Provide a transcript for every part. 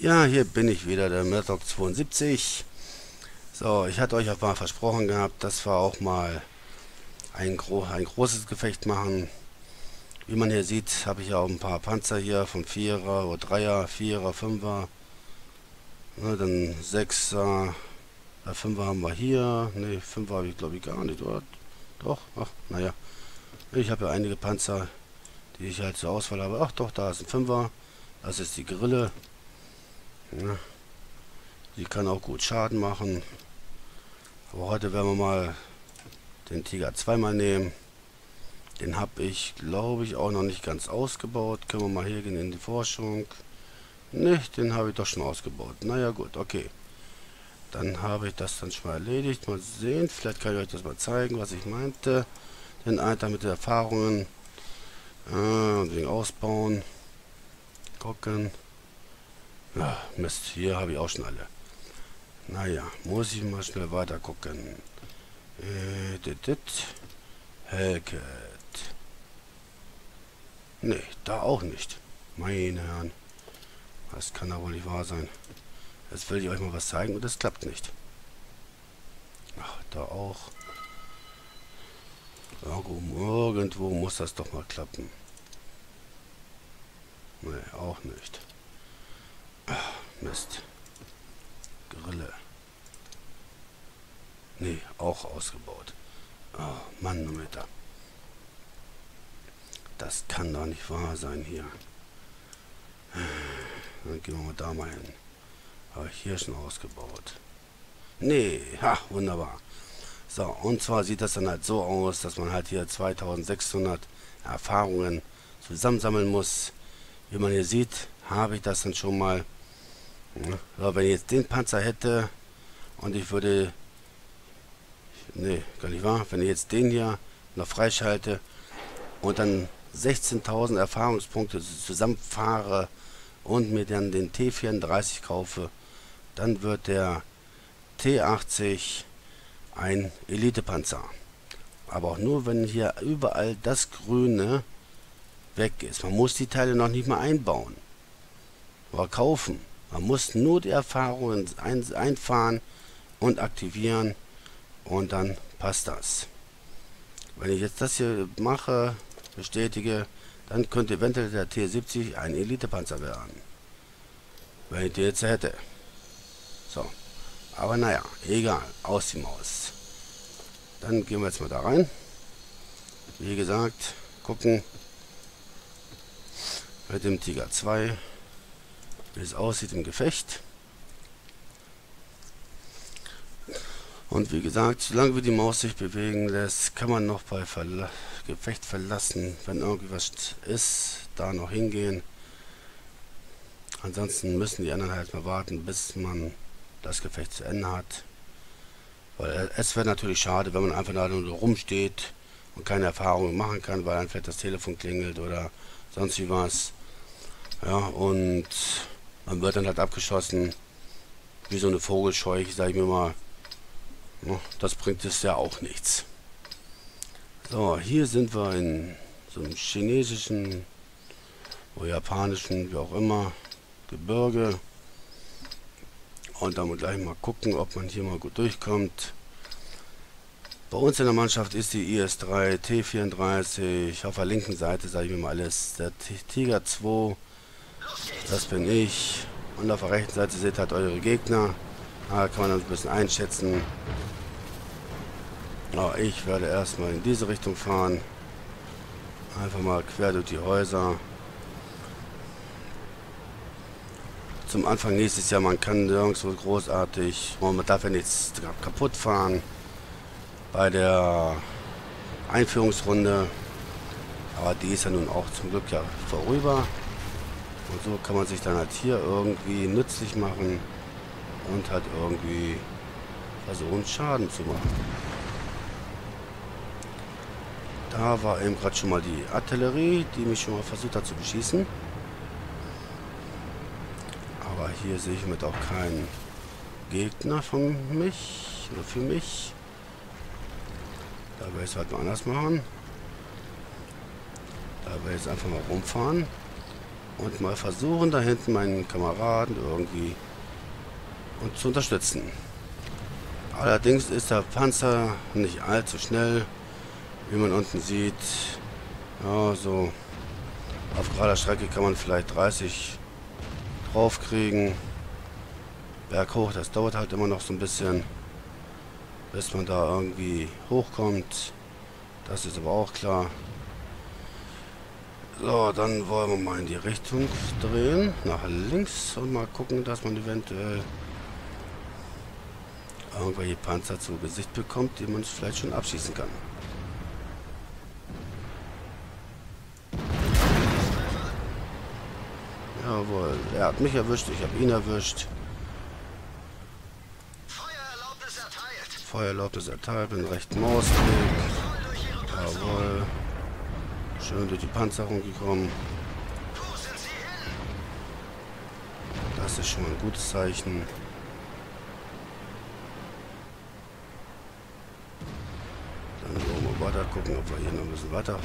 Ja, hier bin ich wieder, der Murdoch 72. So, ich hatte euch auch mal versprochen gehabt, dass wir auch mal ein, gro ein großes Gefecht machen. Wie man hier sieht, habe ich ja auch ein paar Panzer hier von 4er oder 3er, 4er, 5er. Ne, dann 6er, 5er haben wir hier. Ne, 5er habe ich glaube ich gar nicht, oder? Doch, ach, naja. Ich habe ja einige Panzer, die ich halt zur Auswahl habe. Ach doch, da ist ein 5er. Das ist die Grille. Die kann auch gut Schaden machen. Aber heute werden wir mal den Tiger zweimal nehmen. Den habe ich, glaube ich, auch noch nicht ganz ausgebaut. Können wir mal hier gehen in die Forschung. Ne, den habe ich doch schon ausgebaut. Naja, gut, okay. Dann habe ich das dann schon mal erledigt. Mal sehen, vielleicht kann ich euch das mal zeigen, was ich meinte. Den Alter mit den Erfahrungen. Äh, den ausbauen. Gucken. Ja, Mist, hier habe ich auch schon alle. Naja, muss ich mal schnell weiter gucken. Äh, dit, dit. Helket. Nee, da auch nicht. Meine Herren. Das kann doch wohl nicht wahr sein. Jetzt will ich euch mal was zeigen und es klappt nicht. Ach, da auch. Irgendwo, muss das doch mal klappen. Nee, auch nicht. Mist. Grille. Nee, auch ausgebaut. Oh, Manometer. Das kann doch nicht wahr sein hier. Dann gehen wir mal da mal hin. Habe ich hier schon ausgebaut. Nee, ha, wunderbar. So, und zwar sieht das dann halt so aus, dass man halt hier 2600 Erfahrungen zusammensammeln muss. Wie man hier sieht, habe ich das dann schon mal so, wenn ich jetzt den Panzer hätte und ich würde... Ne, gar nicht wahr. Wenn ich jetzt den hier noch freischalte und dann 16.000 Erfahrungspunkte zusammenfahre und mir dann den T34 kaufe, dann wird der T80 ein Elite-Panzer. Aber auch nur, wenn hier überall das Grüne weg ist. Man muss die Teile noch nicht mal einbauen. Oder kaufen. Man muss nur die Erfahrungen ein, einfahren und aktivieren und dann passt das. Wenn ich jetzt das hier mache, bestätige, dann könnte eventuell der T70 ein Elite-Panzer werden. Wenn ich den jetzt hätte. So. Aber naja, egal. Aus die Maus. Dann gehen wir jetzt mal da rein. Wie gesagt, gucken. Mit dem Tiger 2 wie es aussieht im Gefecht. Und wie gesagt, solange wie die Maus sich bewegen lässt, kann man noch bei Verla Gefecht verlassen, wenn irgendwie was ist, da noch hingehen. Ansonsten müssen die anderen halt mal warten, bis man das Gefecht zu Ende hat. Weil es wäre natürlich schade, wenn man einfach nur rumsteht und keine Erfahrungen machen kann, weil dann vielleicht das Telefon klingelt oder sonst wie was. Ja, und man wird dann halt abgeschossen, wie so eine Vogelscheuche, sag ich mir mal. Das bringt es ja auch nichts. So, hier sind wir in so einem chinesischen oder japanischen, wie auch immer, Gebirge. Und dann gleich mal gucken, ob man hier mal gut durchkommt. Bei uns in der Mannschaft ist die IS-3 T34. Auf der linken Seite, sage ich mir mal alles, der Tiger 2 das bin ich. Und auf der rechten Seite seht ihr halt eure Gegner. Da kann man ein bisschen einschätzen. Oh, ich werde erstmal in diese Richtung fahren. Einfach mal quer durch die Häuser. Zum Anfang nächstes Jahr, man kann nirgendwo großartig, man darf ja nichts kaputt fahren. Bei der Einführungsrunde. Aber die ist ja nun auch zum Glück ja vorüber. Und so kann man sich dann halt hier irgendwie nützlich machen und halt irgendwie versuchen Schaden zu machen. Da war eben gerade schon mal die Artillerie, die mich schon mal versucht hat zu beschießen. Aber hier sehe ich mit auch keinen Gegner von mich oder für mich. Da werde ich es halt mal anders machen. Da werde ich jetzt einfach mal rumfahren. Und mal versuchen, da hinten meinen Kameraden irgendwie und zu unterstützen. Allerdings ist der Panzer nicht allzu schnell, wie man unten sieht. Ja, so auf gerader Strecke kann man vielleicht 30 draufkriegen. Berghoch, das dauert halt immer noch so ein bisschen, bis man da irgendwie hochkommt. Das ist aber auch klar. So, dann wollen wir mal in die Richtung drehen, nach links und mal gucken, dass man eventuell irgendwelche Panzer zu Gesicht bekommt, die man vielleicht schon abschießen kann. Jawohl, er hat mich erwischt, ich habe ihn erwischt. Feuererlaubnis erteilt. Feuererlaubnis erteilt, bin recht Mausklick. Jawohl. Schön durch die Panzerung gekommen. Das ist schon mal ein gutes Zeichen. Dann wollen wir weiter gucken, ob wir hier noch ein bisschen weiter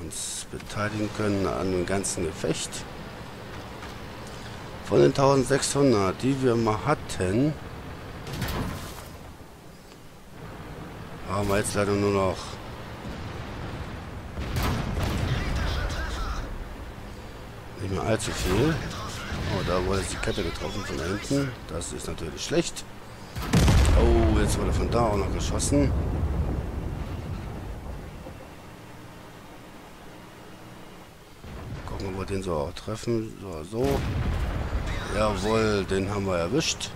uns beteiligen können an dem ganzen Gefecht. Von den 1600, die wir mal hatten, haben wir jetzt leider nur noch nicht mehr allzu viel. Oh, da wurde die Kette getroffen von hinten. Das ist natürlich schlecht. Oh, jetzt wurde von da auch noch geschossen. Gucken, ob wir den so treffen. So, so. Jawohl, den haben wir erwischt.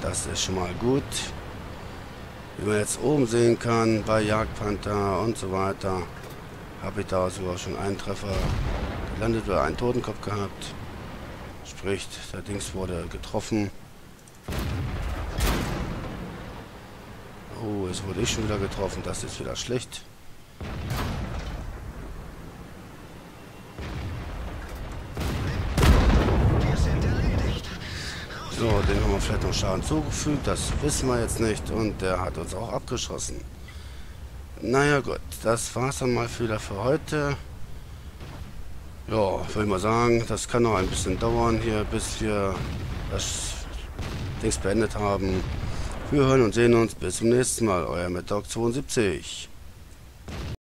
Das ist schon mal gut. Wie man jetzt oben sehen kann, bei Jagdpanther und so weiter, habe ich da sogar schon einen Treffer gelandet oder einen Totenkopf gehabt. Sprich, der Dings wurde getroffen. Oh, jetzt wurde ich schon wieder getroffen. Das ist wieder schlecht. So, den haben wir vielleicht noch Schaden zugefügt. Das wissen wir jetzt nicht. Und der hat uns auch abgeschossen. Naja gut, das war's dann mal wieder für heute. Ja, will mal sagen, das kann noch ein bisschen dauern hier, bis wir das Dings beendet haben. Wir hören und sehen uns bis zum nächsten Mal. Euer MadDog 72.